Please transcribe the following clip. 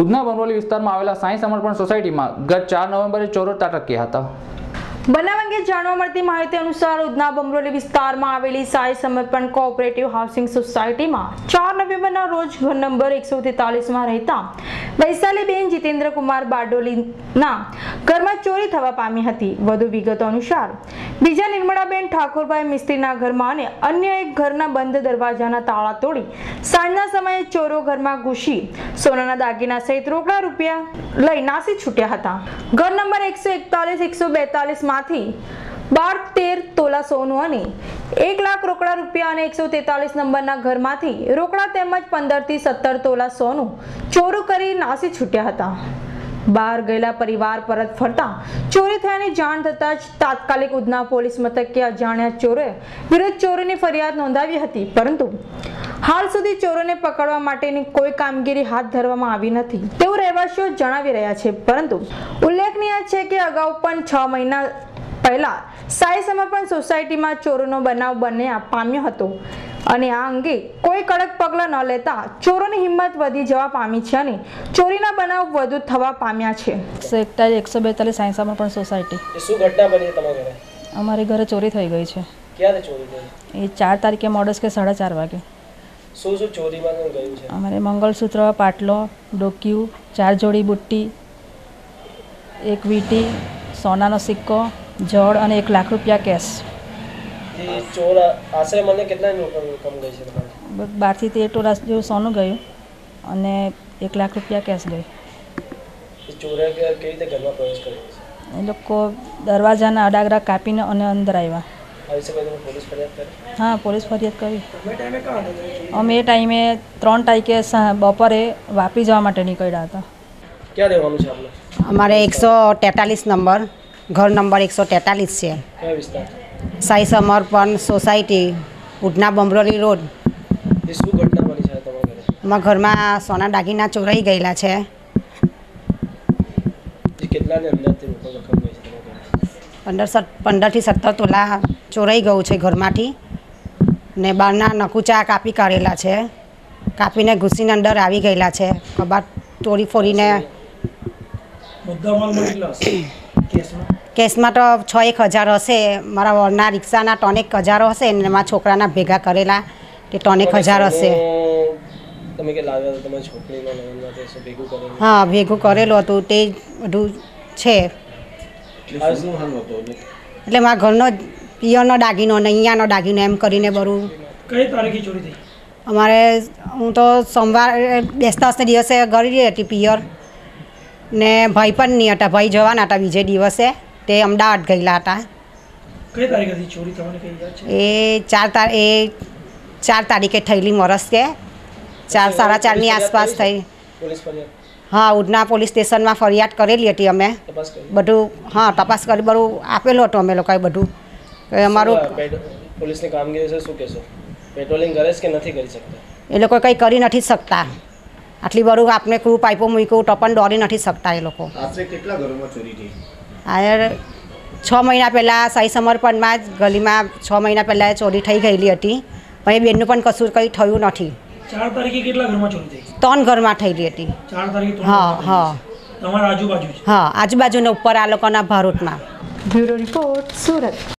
ઉધના બમરોલી વિસ્તારમાં આવેલા સાંઈ સમર્પણ સોસાયટીમાં ગત ચાર નવેમ્બરે ચોરો ત્રાટક્યા હતા. બનાવ અંગે જાણવા મળતી માહિતી અનુસાર ઉધના બમરોલી વિસ્તારમાં આવેલી સાઈ સમર્પણ કોઓપરેટિવ હાઉસિંગ સોસાયટીમાં ચાર નવેમ્બરના રોજ ઘર નંબર એકસો તેતાલીસમાં રહેતા વૈશાલીબેન જીતેન્દ્રકુમાર બારડોલીના ઘરમાં ચોરી થવા પામી હતી. વધુ વિગતો અનુસાર બીજા નિર્મળાબેન ઠાકોરભાઈ મિસ્ત્રીના ઘરમાં અને અન્ય એક ઘરના બંધ દરવાજાના તાળા તોડી સાંજના સમયે ચોરો ઘરમાં ઘૂસી સોનાના દાગીના સહિત રોકડા રૂપિયા લઈ નાસી છૂટ્યા હતા. ઘર નંબર એકસો એકતાલીસ, એકસો બેતાલીસ માંથી બાર તેર તોલા સોનું અને એક લાખ રોકડા રૂપિયા અને એકસો તેતાલીસ નંબરના ઘરમાંથી રોકડા તેમજ પંદરથી સત્તર તોલા સોનું ચોરું કરી નાસી છૂટ્યા હતા. બહાર ગયેલા પરિવાર પરત ફરતા ચોરી થયાની જાણ થતાં જ તાત્કાલિક ઉધના પોલીસ મથકે અજાણ્યા ચોરે વિરુદ્ધ ચોરીની ફરિયાદ નોંધાવી હતી. પરંતુ હાલ સુધી ચોરોને પકડવા માટેની કોઈ કામગીરી હાથ ધરવામાં આવી નથી. તેવું રહેવાસીઓ જણાવી રહ્યા છે. પરંતુ ઉલ્લેખનીય છે કે અગાઉ પણ છ મહિના પહેલા સાઈ સમર્પણ સોસાયટીમાં ચોરોનો બનાવ બન્યા પામ્યો હતો. અને આ અંગે કોઈ કડક પગલાં ન લેતા ચોરોની હિંમત વધી જવા પામી છે અને ચોરીના બનાવ વધુ થવા પામ્યા છે. એકસો એકસો બેતાલીસ સાયન્સામાં પણ સોસાયટી. શું ઘટના બની તમારા ઘરે? અમારી ઘરે ચોરી થઈ ગઈ છે. ક્યારે ચોરી થઈ? એ ચાર તારીખે મોડસ કે સાડા ચાર વાગે. શું શું ચોરીમાં ગયું છે? અમારે મંગળસૂત્ર પાટલો ડોક્યુ ચાર જોડી બુટ્ટી એક વીંટી સોનાનો સિક્કો જળ અને એક લાખ રૂપિયા કેશ. એ ચોર આશરે મને કેટલા રકમ રકમ ગઈ છે તમારી? બારથી તેર ટોલા જેવું સોનું ગયું અને એક લાખ રૂપિયા કેશ ગયો એ ચોરે કેવી રીતે ઘરમાં પ્રવેશ કર્યો? એ લોકો દરવાજાના અડાગરા કાપીને અને અંદર આવ્યા. આ વિશે કોઈ તમે પોલીસ ફરિયાદ કરી? હા પોલીસ ફરિયાદ કરી. અમે એ ટાઈમે ત્રણ તારીખે બપોરે વાપી જવા માટે નીકળ્યા હતા. ક્યાં રહેવાનું છે અમારે એકસો તેતાલીસ નંબર ઘર નંબર એકસો તેતાલીસ છે. કયા વિસ્તાર? સાઈ સમર્પણ સોસાયટી ઉડના બમરોલી રોડ. શું ઘટના બની છે તમારા અમારા ઘરમાં સોના દાગીના ચોરાઈ ગયેલા છે. પંદર પંદરથી સત્તર તોલા ચોરાઈ ગયું છે ઘરમાંથી. ને બહારના નકુચા કાપી કાઢેલા છે. કાપીને ઘૂસીને અંદર આવી ગયેલા છે. કબાટ તોડી ફોડીને કેસમાં તો છ એક હજાર હશે. મારા વરના રિક્ષાના ત્રણેક હજાર હશે ને મારા છોકરાના ભેગા કરેલા તે ત્રણેક હજાર હશે. હા ભેગું કરેલું હતું. તે બધું છે. એટલે મારા ઘરનો પિયરનો દાગીનો ને અહીંયાનો દાગીનો એમ કરીને બધું. કઈ તારીખે ચોરી થઈ? અમારે હું તો સોમવારે બેસતા હશે દિવસે ગળી હતી પિયર. ને ભાઈ પણ નહીં હતા. ભાઈ જવાના હતા બીજે દિવસે. તે અમદાવાદ ગયેલા હતા કઈ તારીખે હતી ચોરી થવાની કઈ યાદ છે એ ચાર તાર એ ચાર તારીખે થયેલી મરસ કે ચાર સાડા ચારની આસપાસ થઈ પોલીસ ફરિયાદ હા ઉડના પોલીસ સ્ટેશનમાં ફરિયાદ કરેલી હતી અમે તપાસ કરી બધું હા તપાસ કરી બધું આપેલું હતું અમે લોકોએ બધું. કે અમારું શું આ પેટ્રો- પોલીસની કામગીરી છે શું કહેશો? પેટ્રોલિંગ કરે છે કે નથી કરી શકતા? એ લોકો કંઈ કરી નથી શકતા. આટલી બધું આપણે ક્રૂ પાઇપો મૂક્યું તો પણ દોડી નથી શકતા એ લોકો. આશરે કેટલા ઘરોમાં ચોરી થઈ? આ છ મહિના પહેલાં સાઈ સમર્પણમાં જ ગલીમાં છ મહિના પહેલાં ચોરી થઈ ગયેલી હતી. પણ એ બેનનું પણ કશું કંઈ થયું નથી. ચાર તારીખે કેટલા ઘરમાં ચોરી થઈ? ત્રણ ઘરમાં થયેલી હતી. ચાર તારીખે હા હા. તમારા આજુબાજુ હા આજુબાજુના ઉપર આ લોકોના ભરૂચમાં બ્યુરો રિપોર્ટ સુરત.